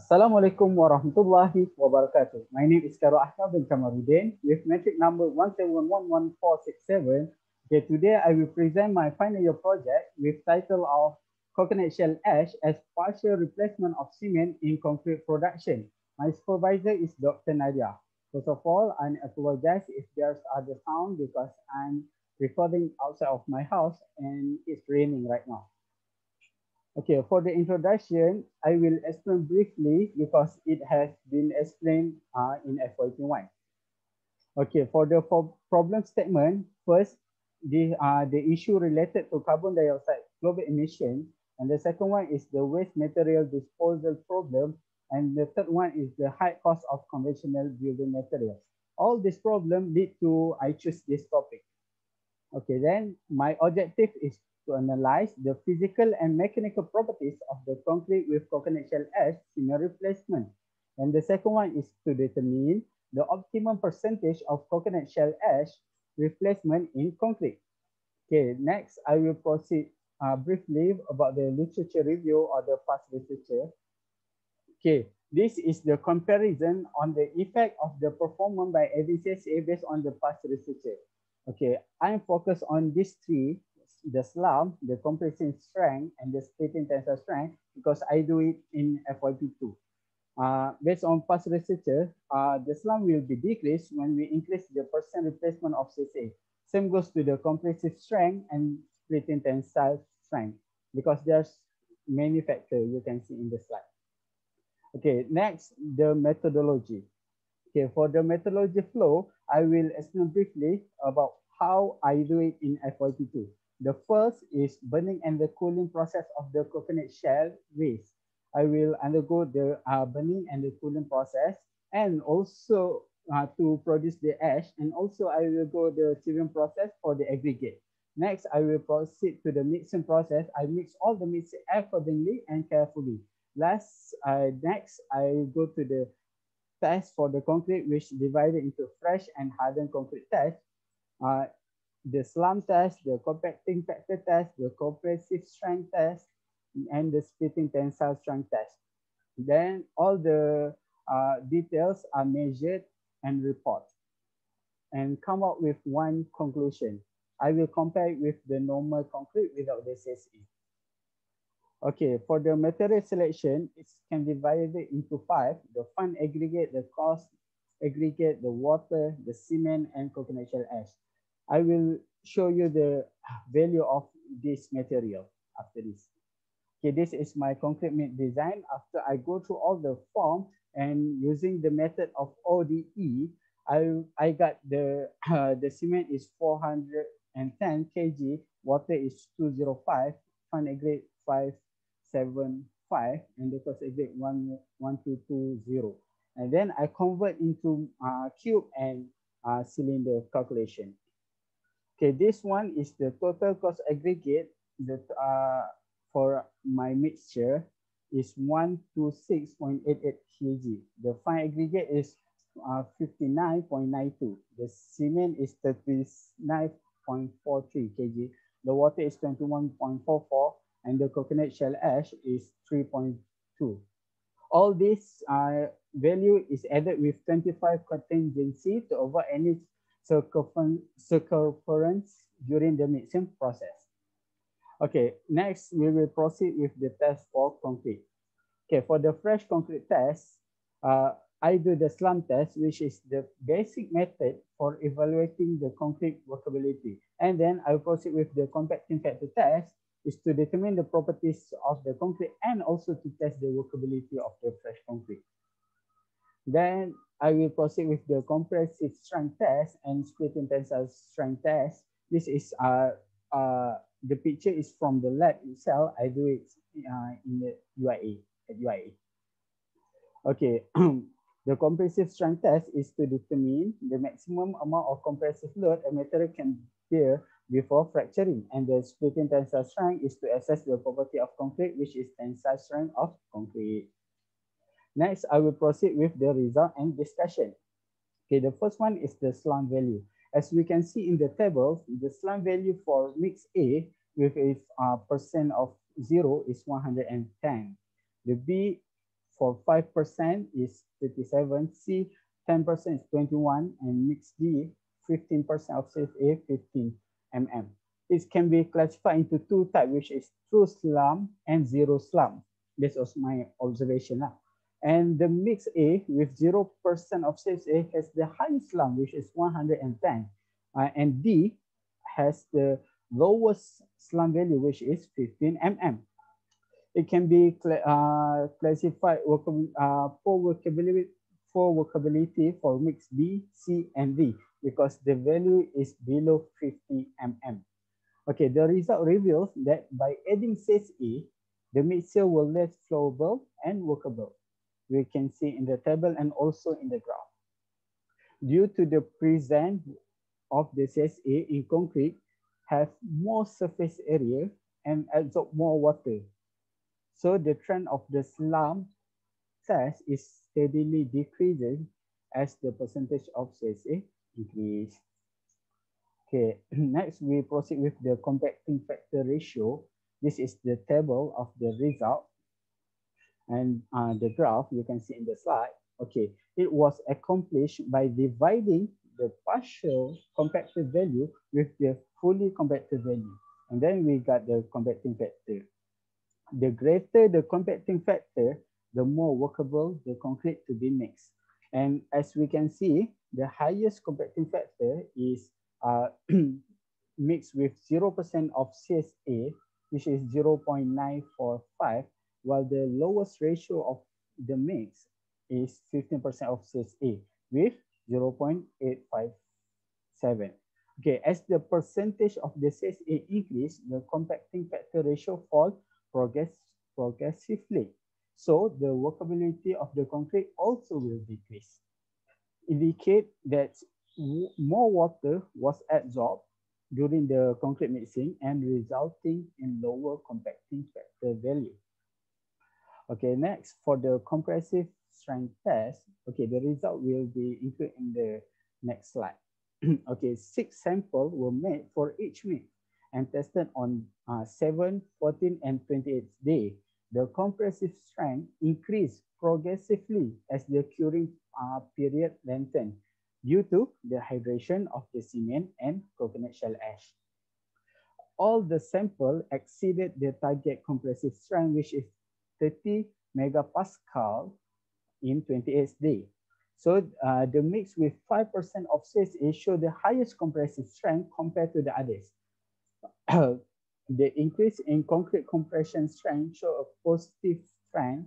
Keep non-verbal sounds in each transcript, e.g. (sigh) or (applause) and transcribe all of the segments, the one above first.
Assalamualaikum warahmatullahi wabarakatuh. My name is Khairul Ahnaf bin Kamarudin with matric number 1711467. Okay, today I will present my final year project with title of coconut shell ash as partial replacement of cement in concrete production. My supervisor is Dr. Nadiah. First of all, I apologize if there's other sound because I'm recording outside of my house and it's raining right now. Okay, for the introduction, I will explain briefly because it has been explained uh, in FYP1. Okay, for the for problem statement, first, the, uh, the issue related to carbon dioxide global emission, and the second one is the waste material disposal problem, and the third one is the high cost of conventional building materials. All this problem lead to I choose this topic. Okay, then my objective is to analyze the physical and mechanical properties of the concrete with coconut shell ash cement replacement. And the second one is to determine the optimum percentage of coconut shell ash replacement in concrete. Okay, next I will proceed uh, briefly about the literature review or the past literature. Okay, this is the comparison on the effect of the performance by AVCSA based on the past literature. Okay, I'm focused on these three the slump, the compressive strength, and the splitting tensile strength because I do it in FYP2. Uh, based on past research, uh, the slump will be decreased when we increase the percent replacement of CSA. Same goes to the compressive strength and splitting tensile strength because there's many factors you can see in the slide. Okay, next, the methodology. Okay, for the methodology flow, I will explain briefly about how I do it in FYP2. The first is burning and the cooling process of the coconut shell waste. I will undergo the uh, burning and the cooling process and also uh, to produce the ash and also I will go the sieving process for the aggregate. Next, I will proceed to the mixing process. I mix all the mix accordingly and carefully. Last, uh, next, I go to the test for the concrete which divided into fresh and hardened concrete test. Uh, the slump test, the compacting factor test, the compressive strength test, and the splitting tensile strength test. Then all the uh, details are measured and report and come up with one conclusion. I will compare it with the normal concrete without the CSA. Okay, for the material selection, it can be divided into five, the fine aggregate, the coarse aggregate, the water, the cement, and coconut shell ash. I will show you the value of this material after this. Okay, this is my concrete design. After I go through all the form and using the method of ODE, I, I got the, uh, (clears throat) the cement is 410 kg, water is 205, fine aggregate 575, and the coarse aggregate 1220. And then I convert into uh, cube and uh, cylinder calculation. Okay, this one is the total coarse aggregate that uh, for my mixture is 126.88 kg. The fine aggregate is uh, 59.92. The cement is 39.43 kg. The water is 21.44 and the coconut shell ash is 3.2. All this uh, value is added with 25 contingency to avoid any circumference during the mixing process. Okay, next we will proceed with the test for concrete. Okay, for the fresh concrete test, uh, I do the slump test, which is the basic method for evaluating the concrete workability. And then I proceed with the compacting factor test, is to determine the properties of the concrete and also to test the workability of the fresh concrete. Then I will proceed with the compressive strength test and splitting tensile strength test. This is uh, uh, the picture is from the lab itself. I do it uh, in the UIA at UIA. Okay, (clears throat) the compressive strength test is to determine the maximum amount of compressive load a material can bear before fracturing. And the splitting tensile strength is to assess the property of concrete, which is tensile strength of concrete. Next, I will proceed with the result and discussion. Okay, the first one is the slump value. As we can see in the table, the slump value for mix A with a uh, percent of zero is 110. The B for 5% is 37, C 10% is 21, and mix D 15% of CSA 15 mm. It can be classified into two types, which is true slump and zero slump. This was my observation now. And the mix A with 0% of CSA has the highest slump, which is 110. Uh, and D has the lowest slump value, which is 15 mm. It can be cl uh, classified uh, for workability for workability for mix B, C, and D because the value is below 50 mm. Okay, the result reveals that by adding A, the mixture will less flowable and workable. We can see in the table and also in the graph. Due to the presence of the CSA in concrete have more surface area and absorb more water. So the trend of the slump test is steadily decreasing as the percentage of CSA increase. Okay, (clears throat) next we proceed with the compacting factor ratio. This is the table of the result and uh, the graph you can see in the slide. Okay, it was accomplished by dividing the partial compacted value with the fully compacted value. And then we got the compacting factor. The greater the compacting factor, the more workable the concrete to be mixed. And as we can see, the highest compacting factor is uh, (clears throat) mixed with 0% of CSA, which is 0.945, while the lowest ratio of the mix is 15% of CSA with 0.857. Okay, as the percentage of the CSA increase, the compacting factor ratio fall progress progressively. So the workability of the concrete also will decrease. Indicate that more water was absorbed during the concrete mixing and resulting in lower compacting factor value. Okay, next for the compressive strength test, okay, the result will be included in the next slide. (clears throat) okay, six samples were made for each mix and tested on uh, 7, 14, and 28th day. The compressive strength increased progressively as the curing uh, period lengthened due to the hydration of the cement and coconut shell ash. All the sample exceeded the target compressive strength, which is 30 megapascal in 28th day. So uh, the mix with 5% of CSA show the highest compressive strength compared to the others. (coughs) the increase in concrete compression strength show a positive trend,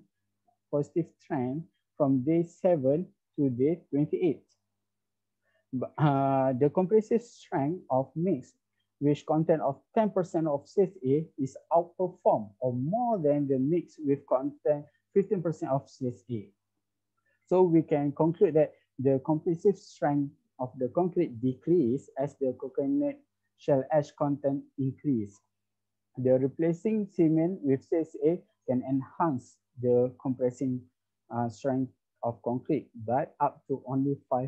positive trend from day 7 to day 28. Uh, the compressive strength of mix which content of 10% of CSA is outperformed or more than the mix with content 15% of CSA. So we can conclude that the compressive strength of the concrete decrease as the coconut shell ash content increase. The replacing cement with CSA can enhance the compressing uh, strength of concrete, but up to only 5%.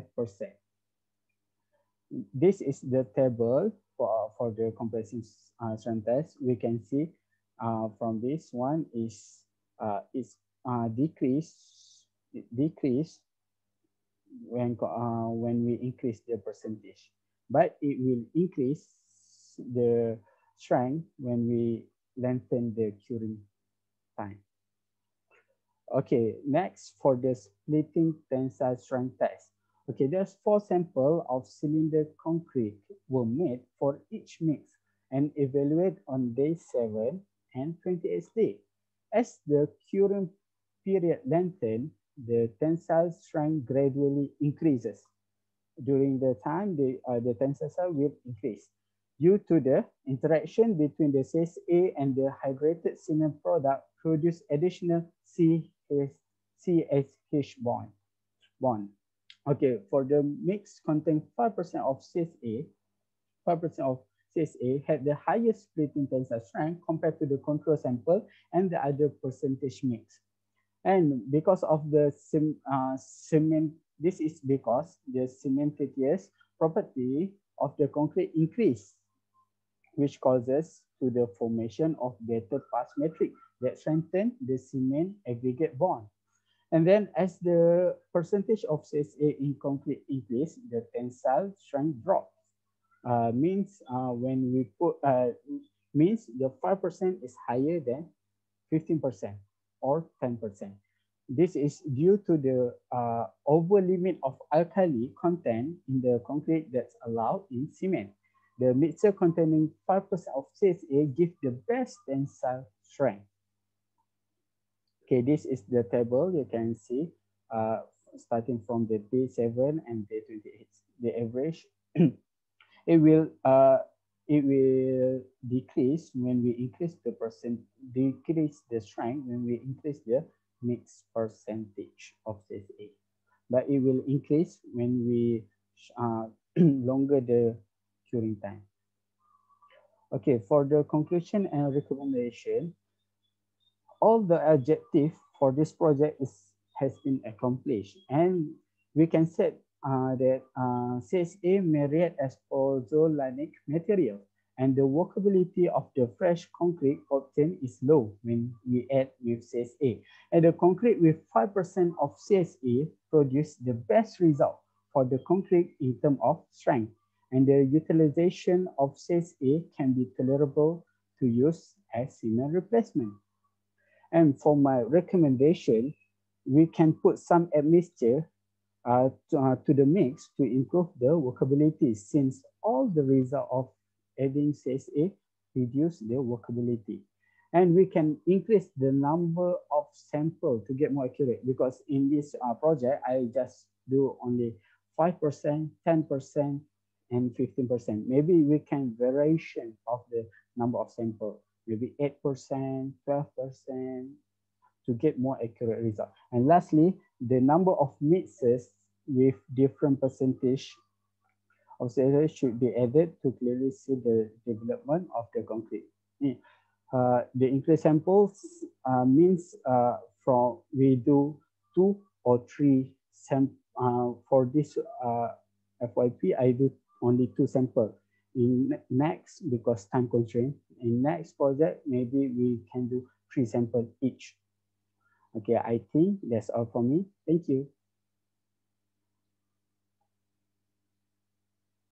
This is the table for, for the compressive uh, strength test. We can see uh, from this one is uh, is uh, decrease decrease when uh, when we increase the percentage, but it will increase the strength when we lengthen the curing time. Okay, next for the splitting tensile strength test. Okay, there's four samples of cylinder concrete were made for each mix and evaluated on day 7 and 28th day. As the curing period lengthened, the tensile strength gradually increases. During the time, the, uh, the tensile will increase due to the interaction between the CSA and the hydrated cement product produce additional CSH bond. bond. Okay, for the mix contain 5% of CSA, 5% of CSA had the highest splitting tensile strength compared to the control sample and the other percentage mix. And because of the uh, cement, this is because the cementitious property of the concrete increase, which causes to the formation of better paste matrix that strengthen the cement aggregate bond. And then as the percentage of CSA in concrete increase, the tensile strength drops. Uh, means uh, when we put, uh, means the 5% is higher than 15% or 10%. This is due to the uh, over limit of alkali content in the concrete that's allowed in cement. The mixture containing 5% of CSA gives the best tensile strength. Okay, this is the table you can see uh, starting from the day 7 and day 28, the average. (clears throat) it will uh, it will decrease when we increase the percent, decrease the strength when we increase the mix percentage of CSA. But it will increase when we uh, (clears throat) longer the curing time. Okay, for the conclusion and recommendation, all the objective for this project is has been accomplished and we can say uh, that uh, CSA may as pozzolanic material and the workability of the fresh concrete obtained is low when we add with CSA. And the concrete with 5% of CSA produce the best result for the concrete in terms of strength. And the utilization of CSA can be tolerable to use as cement replacement. And for my recommendation, we can put some admixture uh, to, uh, to, the mix to improve the workability since all the result of adding CSA reduce the workability. And we can increase the number of sample to get more accurate because in this uh, project, I just do only 5%, 10%, and 15%. Maybe we can variation of the number of sample maybe 8%, 12% to get more accurate result. And lastly, the number of mixes with different percentage of CSA should be added to clearly see the development of the concrete. Uh, the increase samples uh, means uh, from we do two or three sam uh, for this uh, FYP, I do only two samples. In next, because time constraint, in next project, maybe we can do three samples each. Okay, I think that's all for me. Thank you.